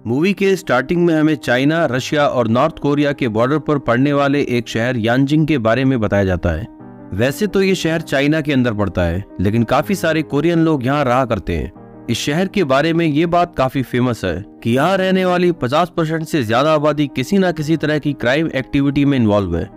Movie के starting में हमें चाइना, रशिया और नॉर्थ कोरिया के बॉर्डर पर पड़ने वाले एक शहर यानजिंग के बारे में बताया जाता है। वैसे तो ये शहर चाइना के अंदर पड़ता है, लेकिन काफ़ी सारे कोरियन लोग यहाँ रहा करते हैं। इस शहर के बारे में ये बात काफ़ी फ़ेमस है कि यहाँ रहने वाली 50 परसेंट से ज़्यादा आबादी किसी न किसी तरह की क्राइम एक्टिविटी में इन्वॉल्व है।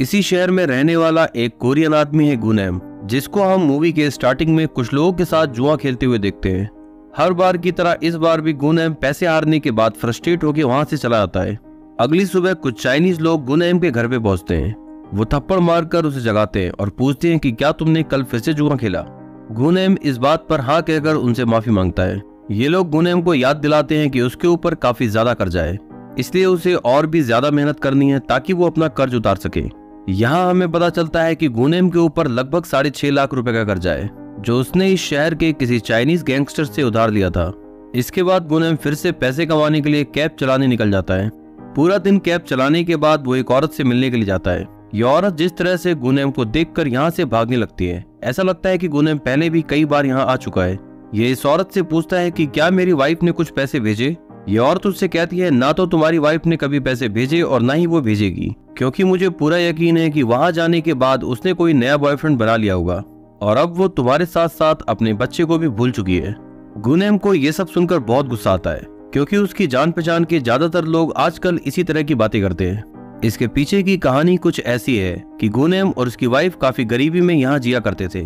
इसी शहर में रहने वाला एक कोरियन आदमी है गुनेम, जिसको हम मूवी के स्टार्टिंग में कुछ लोगों के साथ जुआ खेलते हुए देखते हैं। हर बार की तरह इस बार भी गुनेम पैसे हारने के बाद फ्रस्ट्रेट होकर वहाँ से चला जाता है। अगली सुबह कुछ चाइनीज़ लोग गुनेम के घर पे पहुँचते हैं। वो थप्पड़ मारकर उसे जगाते हैं और पूछते हैं कि क्या तुमने कल फिर से जुआ खेला? गुनेम इस बात पर हाँ कहकर उनसे माफ़ी माँगता है। ये लोग गुनेम को याद दिलाते हैं कि उसके ऊपर काफ़ी ज़्यादा कर्जा है। इसलिए उसे और भी ज़्यादा मेहनत करनी है ताकि वो अपना कर्ज उतार सके। यहाँ हमें पता चलता है कि गुनेम के ऊपर लगभग साढ़े छह लाख रुपए का कर्जा है। जो उसने इस शहर के किसी चाइनीज़ गैंगस्टर से उधार लिया था। इसके बाद गुनेम फिर से पैसे कमाने के लिए कैब चलाने निकल जाता है। पूरा दिन कैब चलाने के बाद वो एक औरत से मिलने के लिए जाता है। ये औरत जिस तरह से गुनेम को देखकर यहाँ से भागने लगती है, ऐसा लगता है कि गुनेम पहले भी कई बार यहाँ आ चुका है। ये इस औरत से पूछता है कि क्या मेरी वाइफ ने कुछ पैसे भेजे? ये औरत उससे कहती है, ना तो तुम्हारी वाइफ ने कभी पैसे भेजे और ना ही वो भेजेगी, क्योंकि मुझे पूरा यकीन है कि वहाँ जाने के बाद उसने कोई नया बॉयफ्रेंड बना लिया होगा। और अब वो तुम्हारे साथ साथ अपने बच्चे को भी भूल चुकी है। गुनेम को ये सब सुनकर बहुत गुस्सा आता है, क्योंकि उसकी जान पहचान के ज़्यादातर लोग आजकल इसी तरह की बातें करते हैं। इसके पीछे की कहानी कुछ ऐसी है कि गुनेम और उसकी वाइफ काफ़ी गरीबी में यहाँ जिया करते थे।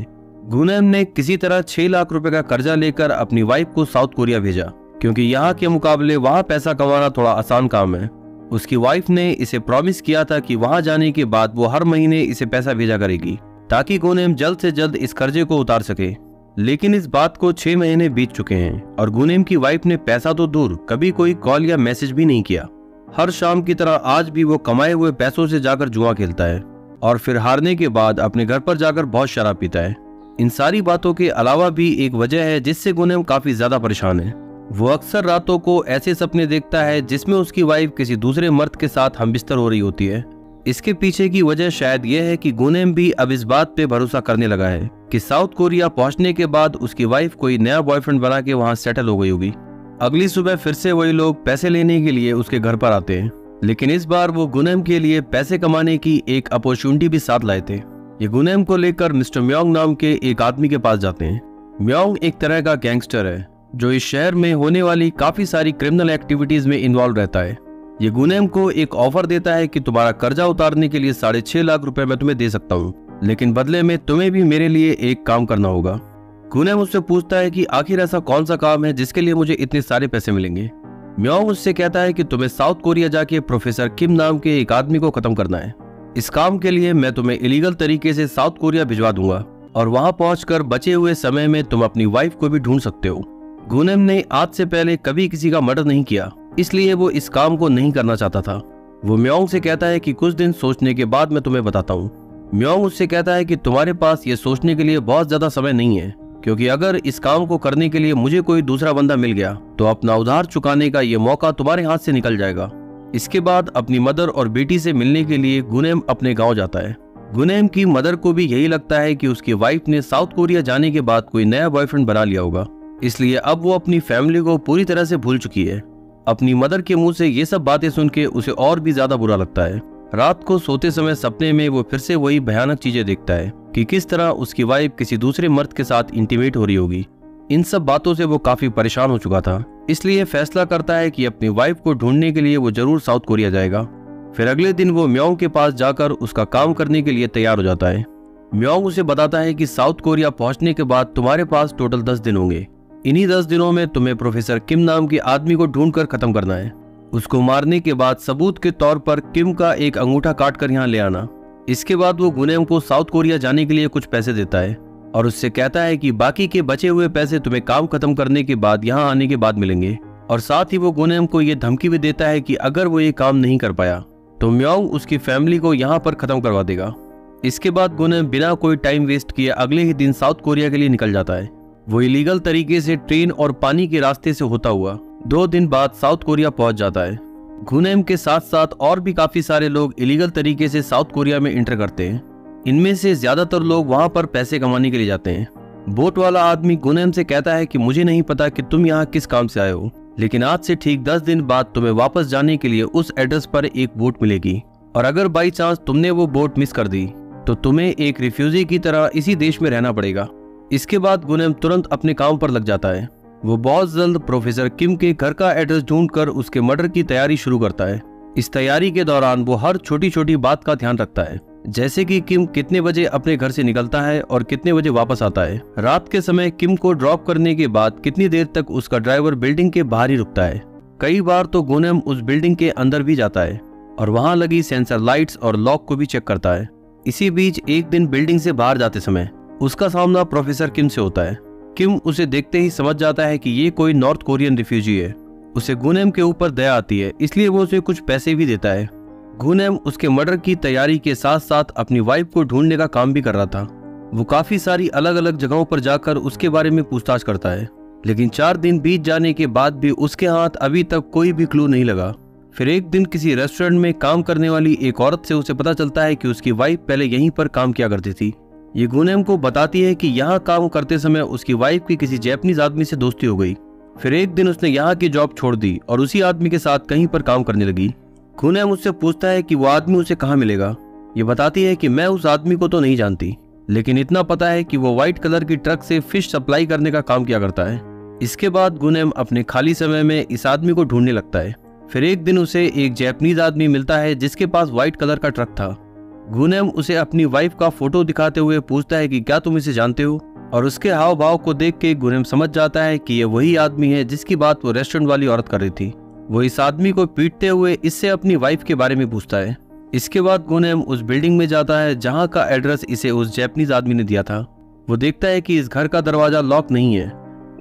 गुनेम ने किसी तरह छह लाख रुपए का कर्जा लेकर अपनी वाइफ को साउथ कोरिया भेजा, क्योंकि यहाँ के मुकाबले वहाँ पैसा कमाना थोड़ा आसान काम है। उसकी वाइफ ने इसे प्रॉमिस किया था कि वहाँ जाने के बाद वो हर महीने इसे पैसा भेजा करेगी। ताकि गुनेम जल्द से जल्द इस कर्जे को उतार सके। लेकिन इस बात को छह महीने बीत चुके हैं और गुनेम की वाइफ ने पैसा तो दूर कभी कोई कॉल या मैसेज भी नहीं किया। हर शाम की तरह आज भी वो कमाए हुए पैसों से जाकर जुआ खेलता है और फिर हारने के बाद अपने घर पर जाकर बहुत शराब पीता है। इन सारी बातों के अलावा भी एक वजह है जिससे गुनेम काफ़ी ज़्यादा परेशान है। वो अक्सर रातों को ऐसे सपने देखता है जिसमें उसकी वाइफ किसी दूसरे मर्द के साथ हम बिस्तर हो रही होती है। इसके पीछे की वजह शायद यह है कि गुनेम भी अब इस बात पे भरोसा करने लगा है कि साउथ कोरिया पहुँचने के बाद उसकी वाइफ कोई नया बॉयफ्रेंड बना के वहाँ सेटल हो गई होगी। अगली सुबह फिर से वही लोग पैसे लेने के लिए उसके घर पर आते हैं। लेकिन इस बार वो गुनेम के लिए पैसे कमाने की एक अपॉर्चुनिटी भी साथ लाए थे। ये गुनेम को लेकर मिस्टर म्योंग नाम के एक आदमी के पास जाते हैं। म्योंग एक तरह का गैंगस्टर है, जो इस शहर में होने वाली काफ़ी सारी क्रिमिनल एक्टिविटीज़ में इन्वॉल्व रहता है। ये गुनेम को एक ऑफ़र देता है कि तुम्हारा कर्जा उतारने के लिए साढ़े छह लाख रुपए मैं तुम्हें दे सकता हूँ, लेकिन बदले में तुम्हें भी मेरे लिए एक काम करना होगा। गुनेम उससे पूछता है कि आखिर ऐसा कौन सा काम है जिसके लिए मुझे इतने सारे पैसे मिलेंगे? म्योंग उससे कहता है कि तुम्हें साउथ कोरिया जाके प्रोफेसर किम नाम के एक आदमी को खत्म करना है। इस काम के लिए मैं तुम्हें इलीगल तरीके से साउथ कोरिया भिजवा दूँगा, और वहाँ पहुंचकर बचे हुए समय में तुम अपनी वाइफ को भी ढूंढ सकते हो। गुनेम ने आज से पहले कभी किसी का मर्डर नहीं किया। इसलिए वो इस काम को नहीं करना चाहता था। वो म्योंग से कहता है कि कुछ दिन सोचने के बाद मैं तुम्हें बताता हूँ। म्योंग उससे कहता है कि तुम्हारे पास ये सोचने के लिए बहुत ज़्यादा समय नहीं है, क्योंकि अगर इस काम को करने के लिए मुझे कोई दूसरा बंदा मिल गया तो अपना उधार चुकाने का ये मौका तुम्हारे हाथ से निकल जाएगा। इसके बाद अपनी मदर और बेटी से मिलने के लिए गुनेम अपने गाँव जाता है। गुनेम की मदर को भी यही लगता है कि उसकी वाइफ ने साउथ कोरिया जाने के बाद कोई नया बॉयफ्रेंड बना लिया होगा। इसलिए अब वो अपनी फैमिली को पूरी तरह से भूल चुकी है। अपनी मदर के मुँह से ये सब बातें सुन के उसे और भी ज़्यादा बुरा लगता है। रात को सोते समय सपने में वो फिर से वही भयानक चीज़ें देखता है कि किस तरह उसकी वाइफ किसी दूसरे मर्द के साथ इंटीमेट हो रही होगी। इन सब बातों से वो काफ़ी परेशान हो चुका था। इसलिए फैसला करता है कि अपनी वाइफ को ढूँढने के लिए वो ज़रूर साउथ कोरिया जाएगा। फिर अगले दिन वो म्योंग के पास जाकर उसका काम करने के लिए तैयार हो जाता है। म्योंग उसे बताता है कि साउथ कोरिया पहुँचने के बाद तुम्हारे पास टोटल दस दिन होंगे। इन्हीं दस दिनों में तुम्हें प्रोफेसर किम नाम के आदमी को ढूंढ कर खत्म करना है। उसको मारने के बाद सबूत के तौर पर किम का एक अंगूठा काट कर यहाँ ले आना। इसके बाद वो गुनेम को साउथ कोरिया जाने के लिए कुछ पैसे देता है और उससे कहता है कि बाकी के बचे हुए पैसे तुम्हें काम खत्म करने के बाद यहाँ आने के बाद मिलेंगे। और साथ ही वो गुनेम को ये धमकी भी देता है कि अगर वो ये काम नहीं कर पाया तो म्योंग उसकी फैमिली को यहाँ पर खत्म करवा देगा। इसके बाद गुनेम बिना कोई टाइम वेस्ट किए अगले ही दिन साउथ कोरिया के लिए निकल जाता है। वो इलीगल तरीके से ट्रेन और पानी के रास्ते से होता हुआ दो दिन बाद साउथ कोरिया पहुँच जाता है। गुनेम के साथ साथ और भी काफ़ी सारे लोग इलीगल तरीके से साउथ कोरिया में इंटर करते हैं। इनमें से ज़्यादातर लोग वहाँ पर पैसे कमाने के लिए जाते हैं। बोट वाला आदमी गुनेम से कहता है कि मुझे नहीं पता कि तुम यहाँ किस काम से आए हो, लेकिन आज से ठीक दस दिन बाद तुम्हें वापस जाने के लिए उस एड्रेस पर एक बोट मिलेगी। और अगर बाई चांस तुमने वो बोट मिस कर दी तो तुम्हें एक रिफ्यूजी की तरह इसी देश में रहना पड़ेगा। इसके बाद गुनेम तुरंत अपने काम पर लग जाता है। वो बहुत जल्द प्रोफेसर किम के घर का एड्रेस ढूंढकर उसके मर्डर की तैयारी शुरू करता है। इस तैयारी के दौरान वो हर छोटी छोटी बात का ध्यान रखता है। जैसे कि किम कितने बजे अपने घर से निकलता है और कितने बजे वापस आता है। रात के समय किम को ड्रॉप करने के बाद कितनी देर तक उसका ड्राइवर बिल्डिंग के बाहर ही रुकता है। कई बार तो गोनेम उस बिल्डिंग के अंदर भी जाता है और वहाँ लगी सेंसर लाइट्स और लॉक को भी चेक करता है। इसी बीच एक दिन बिल्डिंग से बाहर जाते समय उसका सामना प्रोफेसर किम से होता है। किम उसे देखते ही समझ जाता है कि ये कोई नॉर्थ कोरियन रिफ्यूजी है। उसे गुनेम के ऊपर दया आती है, इसलिए वो उसे कुछ पैसे भी देता है। गुनेम उसके मर्डर की तैयारी के साथ साथ अपनी वाइफ को ढूँढने का काम भी कर रहा था। वो काफ़ी सारी अलग अलग जगहों पर जाकर उसके बारे में पूछताछ करता है। लेकिन चार दिन बीत जाने के बाद भी उसके हाथ अभी तक कोई भी क्लू नहीं लगा। फिर एक दिन किसी रेस्टोरेंट में काम करने वाली एक औरत से उसे पता चलता है कि उसकी वाइफ पहले यहीं पर काम किया करती थी। ये गुनेम को बताती है कि यहाँ काम करते समय उसकी वाइफ की किसी जैपनीज आदमी से दोस्ती हो गई। फिर एक दिन उसने यहाँ की जॉब छोड़ दी और उसी आदमी के साथ कहीं पर काम करने लगी। गुनेम उससे पूछता है कि वो आदमी उसे कहाँ मिलेगा। ये बताती है कि मैं उस आदमी को तो नहीं जानती, लेकिन इतना पता है कि वो व्हाइट कलर की ट्रक से फ़िश सप्लाई करने का काम किया करता है। इसके बाद गुनेम अपने खाली समय में इस आदमी को ढूँढने लगता है। फिर एक दिन उसे एक जैपनीज आदमी मिलता है जिसके पास व्हाइट कलर का ट्रक था। गुनेम उसे अपनी वाइफ का फ़ोटो दिखाते हुए पूछता है कि क्या तुम इसे जानते हो? और उसके हाव भाव को देख के गुनेम समझ जाता है कि ये वही आदमी है जिसकी बात वो रेस्टोरेंट वाली औरत कर रही थी। वो इस आदमी को पीटते हुए इससे अपनी वाइफ के बारे में पूछता है। इसके बाद गुनेम उस बिल्डिंग में जाता है जहाँ का एड्रेस इसे उस जैपनीज आदमी ने दिया था। वो देखता है कि इस घर का दरवाज़ा लॉक नहीं है।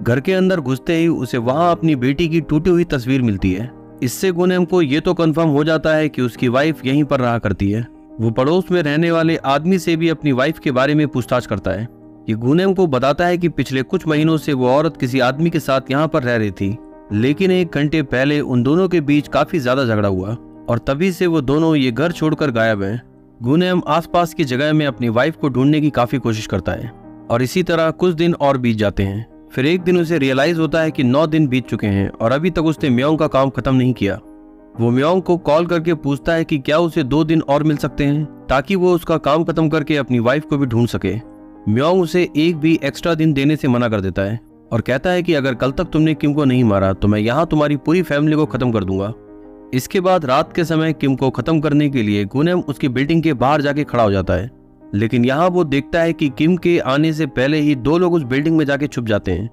घर के अंदर घुसते ही उसे वहाँ अपनी बेटी की टूटी हुई तस्वीर मिलती है। इससे गुनेम को ये तो कंफर्म हो जाता है कि उसकी वाइफ यहीं पर रहा करती है। वो पड़ोस में रहने वाले आदमी से भी अपनी वाइफ के बारे में पूछताछ करता है। ये गुनेम को बताता है कि पिछले कुछ महीनों से वो औरत किसी आदमी के साथ यहाँ पर रह रही थी, लेकिन एक घंटे पहले उन दोनों के बीच काफ़ी ज़्यादा झगड़ा हुआ और तभी से वो दोनों ये घर छोड़कर गायब हैं। गुनेम आसपास की जगह में अपनी वाइफ को ढूँढने की काफ़ी कोशिश करता है और इसी तरह कुछ दिन और बीत जाते हैं। फिर एक दिन उसे रियलाइज़ होता है कि नौ दिन बीत चुके हैं और अभी तक उसने म्योंग का काम खत्म नहीं किया। वो म्योंग को कॉल करके पूछता है कि क्या उसे दो दिन और मिल सकते हैं, ताकि वो उसका काम खत्म करके अपनी वाइफ को भी ढूंढ सके। म्योंग उसे एक भी एक्स्ट्रा दिन देने से मना कर देता है और कहता है कि अगर कल तक तुमने किम को नहीं मारा तो मैं यहाँ तुम्हारी पूरी फैमिली को खत्म कर दूँगा। इसके बाद रात के समय किम को खत्म करने के लिए गुनेम उसकी बिल्डिंग के बाहर जाके खड़ा हो जाता है। लेकिन यहाँ वो देखता है कि किम के आने से पहले ही दो लोग उस बिल्डिंग में जाके छुप जाते हैं।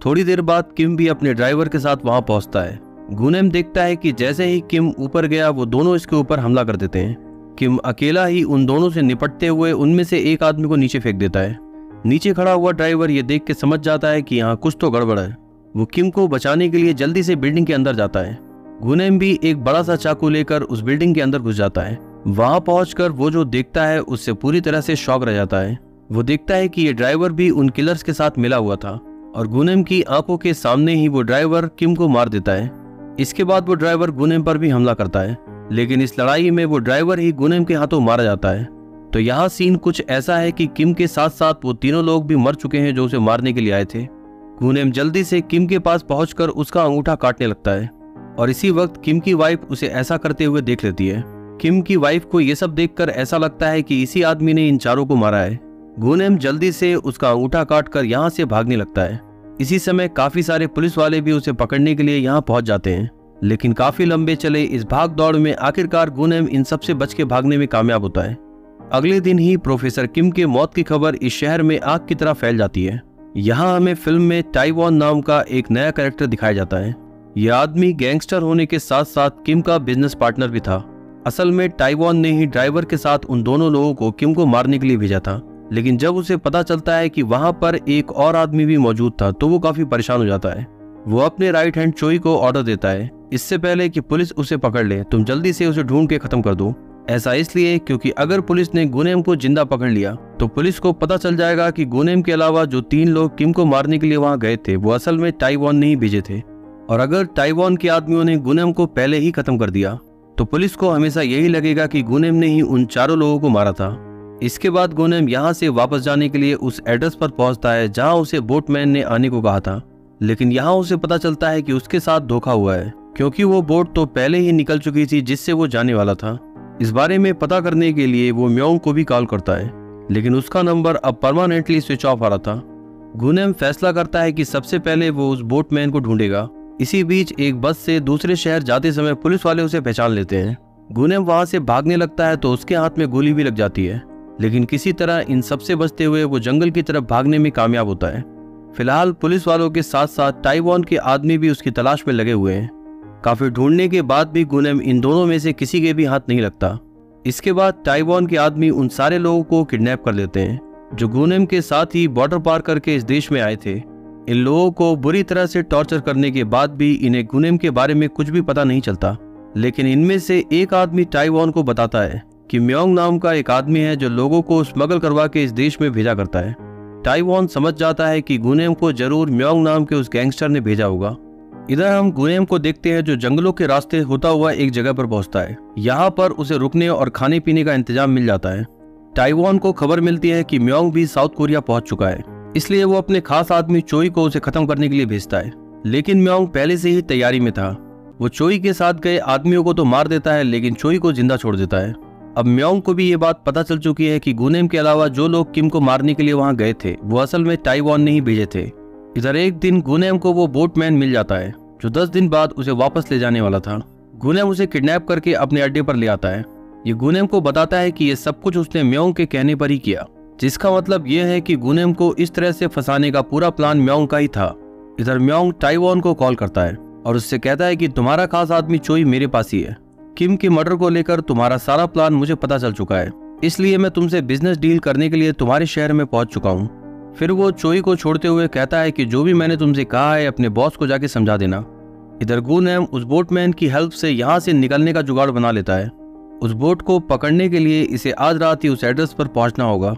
थोड़ी देर बाद किम भी अपने ड्राइवर के साथ वहाँ पहुँचता है। गुनेम देखता है कि जैसे ही किम ऊपर गया, वो दोनों इसके ऊपर हमला कर देते हैं। किम अकेला ही उन दोनों से निपटते हुए उनमें से एक आदमी को नीचे फेंक देता है। नीचे खड़ा हुआ ड्राइवर ये देख के समझ जाता है कि यहाँ कुछ तो गड़बड़ है। वो किम को बचाने के लिए जल्दी से बिल्डिंग के अंदर जाता है। गुनेम भी एक बड़ा सा चाकू लेकर उस बिल्डिंग के अंदर घुस जाता है। वहाँ पहुंचकर वो जो देखता है, उससे पूरी तरह से शौक रह जाता है। वो देखता है कि ये ड्राइवर भी उन किलर्स के साथ मिला हुआ था। और गुनेम की आँखों के सामने ही वो ड्राइवर किम को मार देता है। इसके बाद वो ड्राइवर गुनेम पर भी हमला करता है, लेकिन इस लड़ाई में वो ड्राइवर ही गुनेम के हाथों मारा जाता है। तो यहाँ सीन कुछ ऐसा है कि किम के साथ साथ वो तीनों लोग भी मर चुके हैं जो उसे मारने के लिए आए थे। गुनेम जल्दी से किम के पास पहुंचकर उसका अंगूठा काटने लगता है, और इसी वक्त किम की वाइफ उसे ऐसा करते हुए देख लेती है। किम की वाइफ को यह सब देखकर ऐसा लगता है कि इसी आदमी ने इन चारों को मारा है। गुनेम जल्दी से उसका अंगूठा काटकर यहाँ से भागने लगता है। इसी समय काफ़ी सारे पुलिस वाले भी उसे पकड़ने के लिए यहाँ पहुँच जाते हैं। लेकिन काफ़ी लंबे चले इस भाग दौड़ में आखिरकार गुनेम इन सबसे बच के भागने में कामयाब होता है। अगले दिन ही प्रोफेसर किम के मौत की खबर इस शहर में आग की तरह फैल जाती है। यहाँ हमें फ़िल्म में टाइवॉन नाम का एक नया कैरेक्टर दिखाया जाता है। यह आदमी गैंगस्टर होने के साथ साथ किम का बिज़नेस पार्टनर भी था। असल में टाइवॉन ने ही ड्राइवर के साथ उन दोनों लोगों को किम को मारने के लिए भेजा था। लेकिन जब उसे पता चलता है कि वहाँ पर एक और आदमी भी मौजूद था तो वो काफ़ी परेशान हो जाता है। वो अपने राइट हैंड चोई को ऑर्डर देता है। इससे पहले कि पुलिस उसे पकड़ ले, तुम जल्दी से उसे ढूंढ के खत्म कर दो। ऐसा इसलिए क्योंकि अगर पुलिस ने गुनेम को ज़िंदा पकड़ लिया तो पुलिस को पता चल जाएगा कि गुनेम के अलावा जो तीन लोग किम को मारने के लिए वहाँ गए थे, वो असल में टाइवॉन नहीं भेजे थे। और अगर टाइवॉन के आदमियों ने गुनेम को पहले ही खत्म कर दिया तो पुलिस को हमेशा यही लगेगा कि गुनेम ने ही उन चारों लोगों को मारा था। इसके बाद गोनेम यहाँ से वापस जाने के लिए उस एड्रेस पर पहुँचता है, जहाँ उसे बोटमैन ने आने को कहा था। लेकिन यहाँ उसे पता चलता है कि उसके साथ धोखा हुआ है, क्योंकि वो बोट तो पहले ही निकल चुकी थी, जिससे वो जाने वाला था। इस बारे में पता करने के लिए वो म्योंग को भी कॉल करता है, लेकिन उसका नंबर अब परमानेंटली स्विच ऑफ़ आ रहा था। गुनेम फैसला करता है कि सबसे पहले वो उस बोटमैन को ढूंढेगा। इसी बीच एक बस से दूसरे शहर जाते समय पुलिस वाले उसे पहचान लेते हैं। गुनेम वहाँ से भागने लगता है तो उसके हाथ में गोली भी लग जाती है। लेकिन किसी तरह इन सबसे बचते हुए वो जंगल की तरफ़ भागने में कामयाब होता है। फ़िलहाल पुलिस वालों के साथ साथ टाइवान के आदमी भी उसकी तलाश में लगे हुए हैं। काफ़ी ढूँढने के बाद भी गुनेम इन दोनों में से किसी के भी हाथ नहीं लगता इसके बाद टाइवान के आदमी उन सारे लोगों को किडनैप कर लेते हैं, जो गुनेम के साथ ही बॉर्डर पार करके इस देश में आए थे। इन लोगों को बुरी तरह से टॉर्चर करने के बाद भी इन्हें गुनेम के बारे में कुछ भी पता नहीं चलता, लेकिन इनमें से एक आदमी टाइवान को बताता है। कि म्योंग नाम का एक आदमी है जो लोगों को स्मगल करवा के इस देश में भेजा करता है। टाइवान समझ जाता है कि गुनेम को ज़रूर म्योंग नाम के उस गैंगस्टर ने भेजा होगा। इधर हम गुनेम को देखते हैं जो जंगलों के रास्ते होता हुआ एक जगह पर पहुँचता है। यहाँ पर उसे रुकने और खाने पीने का इंतज़ाम मिल जाता है। टाइवान को खबर मिलती है कि म्योंग भी साउथ कोरिया पहुँच चुका है। इसलिए वो अपने खास आदमी चोई को उसे खत्म करने के लिए भेजता है। लेकिन म्योंग पहले से ही तैयारी में था। वो चोई के साथ गए आदमियों को तो मार देता है, लेकिन चोई को ज़िंदा छोड़ देता है। अब म्योंग को भी ये बात पता चल चुकी है कि गुनेम के अलावा जो लोग किम को मारने के लिए वहाँ गए थे, वो असल में टाइवान ने ही भेजे थे। इधर एक दिन गुनेम को वो बोटमैन मिल जाता है, जो दस दिन बाद उसे वापस ले जाने वाला था। गुनेम उसे किडनैप करके अपने अड्डे पर ले आता है। ये गुनेम को बताता है कि ये सब कुछ उसने म्योंग के कहने पर ही किया, जिसका मतलब यह है कि गुनेम को इस तरह से फंसाने का पूरा प्लान म्योंग का ही था। इधर म्योंग टाइवान को कॉल करता है और उससे कहता है कि तुम्हारा खास आदमी चोई मेरे पास ही है। किम के मर्डर को लेकर तुम्हारा सारा प्लान मुझे पता चल चुका है। इसलिए मैं तुमसे बिज़नेस डील करने के लिए तुम्हारे शहर में पहुँच चुका हूँ। फिर वो चोई को छोड़ते हुए कहता है कि जो भी मैंने तुमसे कहा है, अपने बॉस को जाके समझा देना। इधर गुनैम उस बोटमैन की हेल्प से यहाँ से निकलने का जुगाड़ बना लेता है। उस बोट को पकड़ने के लिए इसे आज रात ही उस एड्रेस पर पहुँचना होगा।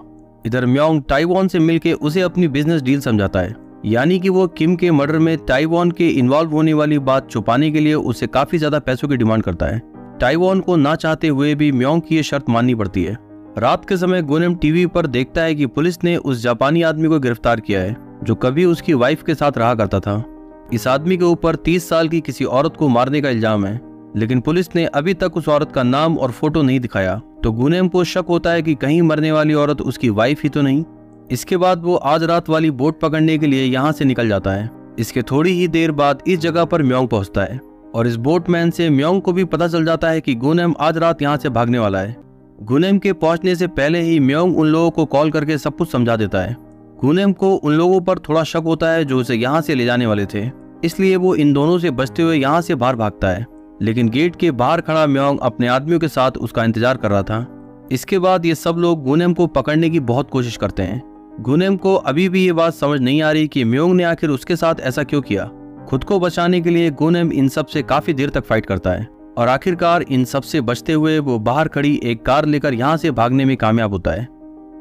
इधर म्योंग टाइवान से मिलकर उसे अपनी बिज़नेस डील समझाता है। यानी कि वो किम के मर्डर में टाइवान के इन्वॉल्व होने वाली बात छुपाने के लिए उसे काफ़ी ज़्यादा पैसों की डिमांड करता है। टाइवान को ना चाहते हुए भी म्योंग की ये शर्त माननी पड़ती है। रात के समय गोनेम टीवी पर देखता है कि पुलिस ने उस जापानी आदमी को गिरफ़्तार किया है, जो कभी उसकी वाइफ के साथ रहा करता था। इस आदमी के ऊपर 30 साल की किसी औरत को मारने का इल्ज़ाम है, लेकिन पुलिस ने अभी तक उस औरत का नाम और फ़ोटो नहीं दिखाया। तो गुनेम को शक होता है कि कहीं मरने वाली औरत उसकी वाइफ ही तो नहीं। इसके बाद वो आज रात वाली बोट पकड़ने के लिए यहाँ से निकल जाता है। इसके थोड़ी ही देर बाद इस जगह पर म्योंग पहुँचता है। और इस बोटमैन से म्योंग को भी पता चल जाता है कि गुनेम आज रात यहाँ से भागने वाला है। गुनेम के पहुँचने से पहले ही म्योंग उन लोगों को कॉल करके सब कुछ समझा देता है। गुनेम को उन लोगों पर थोड़ा शक होता है जो उसे यहाँ से ले जाने वाले थे। इसलिए वो इन दोनों से बचते हुए यहाँ से बाहर भागता है। लेकिन गेट के बाहर खड़ा म्योंग अपने आदमियों के साथ उसका इंतज़ार कर रहा था। इसके बाद ये सब लोग गुनेम को पकड़ने की बहुत कोशिश करते हैं। गुनेम को अभी भी ये बात समझ नहीं आ रही कि म्योंग ने आखिर उसके साथ ऐसा क्यों किया। खुद को बचाने के लिए गुनेम इन सबसे काफ़ी देर तक फाइट करता है। और आखिरकार इन सबसे बचते हुए वो बाहर खड़ी एक कार लेकर यहाँ से भागने में कामयाब होता है।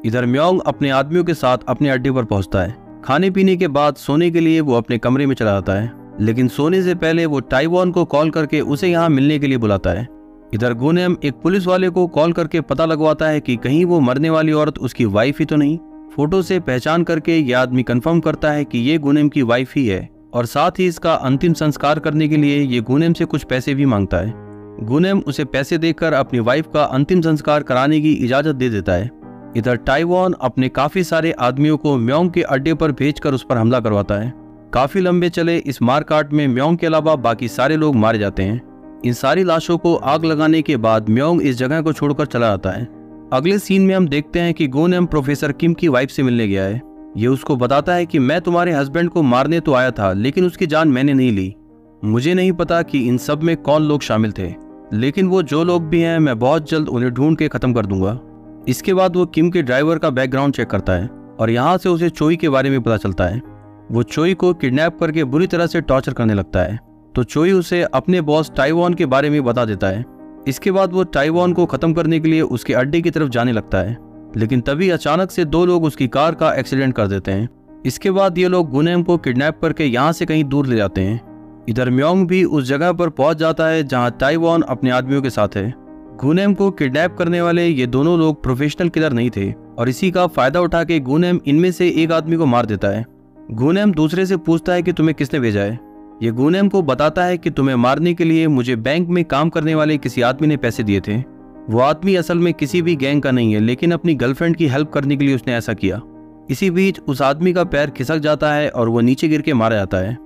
इधर म्योंग अपने आदमियों के साथ अपने अड्डे पर पहुँचता है। खाने पीने के बाद सोने के लिए वो अपने कमरे में चला जाता है। लेकिन सोने से पहले वो टाइवान को कॉल करके उसे यहाँ मिलने के लिए बुलाता है। इधर गुनेम एक पुलिस वाले को कॉल करके पता लगवाता है कि कहीं वो मरने वाली औरत उसकी वाइफ ही तो नहीं। फ़ोटो से पहचान करके ये आदमी कंफर्म करता है कि ये गुनेम की वाइफ ही है। और साथ ही इसका अंतिम संस्कार करने के लिए ये गुनेम से कुछ पैसे भी माँगता है। गुनेम उसे पैसे देकर अपनी वाइफ का अंतिम संस्कार कराने की इजाज़त दे देता है। इधर टाइवान अपने काफ़ी सारे आदमियों को म्योंग के अड्डे पर भेजकर उस पर हमला करवाता है। काफ़ी लंबे चले इस मारकाट में म्योंग के अलावा बाकी सारे लोग मारे जाते हैं। इन सारी लाशों को आग लगाने के बाद म्योंग इस जगह को छोड़कर चला जाता है। अगले सीन में हम देखते हैं कि गोनेम प्रोफेसर किम की वाइफ से मिलने गया है। ये उसको बताता है कि मैं तुम्हारे हस्बैंड को मारने तो आया था, लेकिन उसकी जान मैंने नहीं ली। मुझे नहीं पता कि इन सब में कौन लोग शामिल थे, लेकिन वो जो लोग भी हैं, मैं बहुत जल्द उन्हें ढूंढ के खत्म कर दूँगा। इसके बाद वो किम के ड्राइवर का बैकग्राउंड चेक करता है, और यहाँ से उसे चोई के बारे में पता चलता है। वो चोई को किडनैप करके बुरी तरह से टॉर्चर करने लगता है। तो चोई उसे अपने बॉस टाइवान के बारे में बता देता है। इसके बाद वो टाइवान को खत्म करने के लिए उसके अड्डे की तरफ़ जाने लगता है। लेकिन तभी अचानक से दो लोग उसकी कार का एक्सीडेंट कर देते हैं। इसके बाद ये लोग गुनेम को किडनैप करके यहाँ से कहीं दूर ले जाते हैं। इधर म्योंग भी उस जगह पर पहुँच जाता है जहाँ टाइवान अपने आदमियों के साथ है। गुनेम को किडनैप करने वाले ये दोनों लोग प्रोफेशनल किलर नहीं थे और इसी का फ़ायदा उठा के गुनेम इनमें से एक आदमी को मार देता है। गुनेम दूसरे से पूछता है कि तुम्हें किसने भेजा है? ये गुनेम को बताता है कि तुम्हें मारने के लिए मुझे बैंक में काम करने वाले किसी आदमी ने पैसे दिए थे। वो आदमी असल में किसी भी गैंग का नहीं है, लेकिन अपनी गर्लफ्रेंड की हेल्प करने के लिए उसने ऐसा किया। इसी बीच उस आदमी का पैर खिसक जाता है और वो नीचे गिर के मारा जाता है।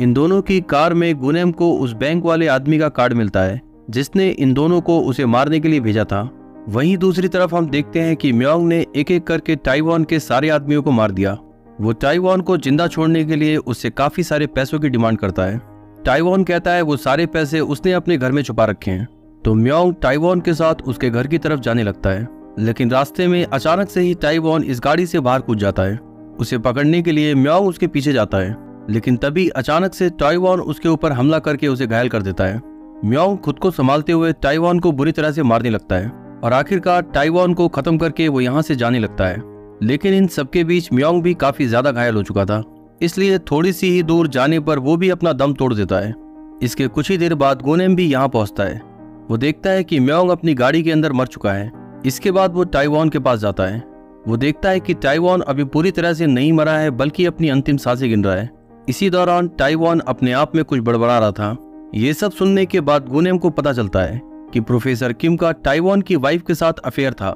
इन दोनों की कार में गुनेम को उस बैंक वाले आदमी का कार्ड मिलता है, जिसने इन दोनों को उसे मारने के लिए भेजा था। वहीं दूसरी तरफ़ हम देखते हैं कि म्योंग ने एक एक करके ताइवान के सारे आदमियों को मार दिया। वो ताइवान को ज़िंदा छोड़ने के लिए उससे काफ़ी सारे पैसों की डिमांड करता है। ताइवान कहता है वो सारे पैसे उसने अपने घर में छुपा रखे हैं। तो म्योंग ताइवान के साथ उसके घर की तरफ़ जाने लगता है। लेकिन रास्ते में अचानक से ही ताइवान इस गाड़ी से बाहर कूद जाता है। उसे पकड़ने के लिए म्योंग उसके पीछे जाता है। लेकिन तभी अचानक से टाइवान उसके ऊपर हमला करके उसे घायल कर देता है। म्योंग खुद को संभालते हुए टाइवान को बुरी तरह से मारने लगता है और आखिरकार टाइवान को खत्म करके वो यहाँ से जाने लगता है। लेकिन इन सबके बीच म्योंग भी काफ़ी ज़्यादा घायल हो चुका था। इसलिए थोड़ी सी ही दूर जाने पर वो भी अपना दम तोड़ देता है। इसके कुछ ही देर बाद गोनेम भी यहाँ पहुँचता है। वो देखता है कि म्योंग अपनी गाड़ी के अंदर मर चुका है। इसके बाद वो टाइवान के पास जाता है। वो देखता है कि टाइवान अभी पूरी तरह से नहीं मरा है, बल्कि अपनी अंतिम साँसें गिन रहा है। इसी दौरान टाइवान अपने आप में कुछ बड़बड़ा रहा था। ये सब सुनने के बाद गुनेम को पता चलता है कि प्रोफेसर किम का टाइवान की वाइफ के साथ अफेयर था,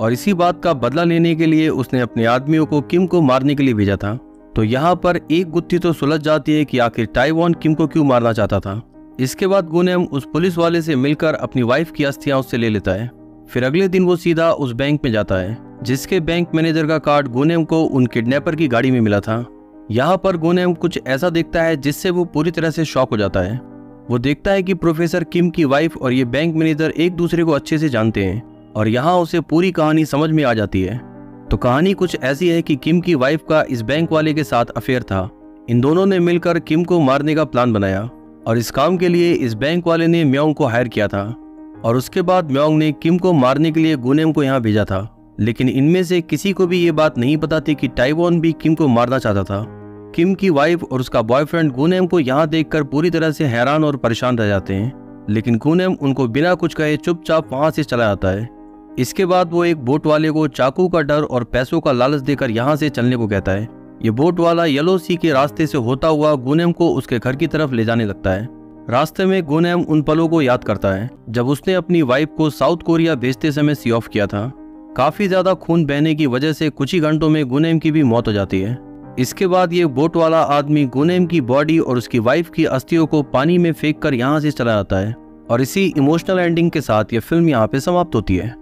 और इसी बात का बदला लेने के लिए उसने अपने आदमियों को किम को मारने के लिए भेजा था। तो यहाँ पर एक गुत्थी तो सुलझ जाती है कि आखिर टाइवान किम को क्यों मारना चाहता था। इसके बाद गुनेम उस पुलिस वाले से मिलकर अपनी वाइफ की अस्थियाँ उससे ले लेता है। फिर अगले दिन वो सीधा उस बैंक में जाता है, जिसके बैंक मैनेजर का कार्ड गुनेम को उन किडनैपर की गाड़ी में मिला था। यहाँ पर गुनेम कुछ ऐसा देखता है जिससे वो पूरी तरह से शॉक हो जाता है। वो देखता है कि प्रोफेसर किम की वाइफ और ये बैंक मैनेजर एक दूसरे को अच्छे से जानते हैं और यहाँ उसे पूरी कहानी समझ में आ जाती है। तो कहानी कुछ ऐसी है कि किम की वाइफ का इस बैंक वाले के साथ अफेयर था। इन दोनों ने मिलकर किम को मारने का प्लान बनाया। और इस काम के लिए इस बैंक वाले ने म्योंग को हायर किया था, और उसके बाद म्योंग ने किम को मारने के लिए गुनेम को यहाँ भेजा था। लेकिन इनमें से किसी को भी ये बात नहीं पता थी कि टाइवान भी किम को मारना चाहता था। किम की वाइफ और उसका बॉयफ्रेंड गुनेम को यहाँ देखकर पूरी तरह से हैरान और परेशान रह जाते हैं। लेकिन गुनेम उनको बिना कुछ कहे चुपचाप वहाँ से चला जाता है। इसके बाद वो एक बोट वाले को चाकू का डर और पैसों का लालच देकर यहाँ से चलने को कहता है। ये बोट वाला येलो सी के रास्ते से होता हुआ गुनेम को उसके घर की तरफ़ ले जाने लगता है। रास्ते में गुनेम उन पलों को याद करता है, जब उसने अपनी वाइफ को साउथ कोरिया भेजते समय सी ऑफ़ किया था। काफ़ी ज़्यादा खून बहने की वजह से कुछ ही घंटों में गुनेम की भी मौत हो जाती है। इसके बाद ये बोट वाला आदमी गुनेम की बॉडी और उसकी वाइफ की अस्थियों को पानी में फेंक कर यहाँ से चला जाता है, और इसी इमोशनल एंडिंग के साथ ये फ़िल्म यहाँ पे समाप्त होती है।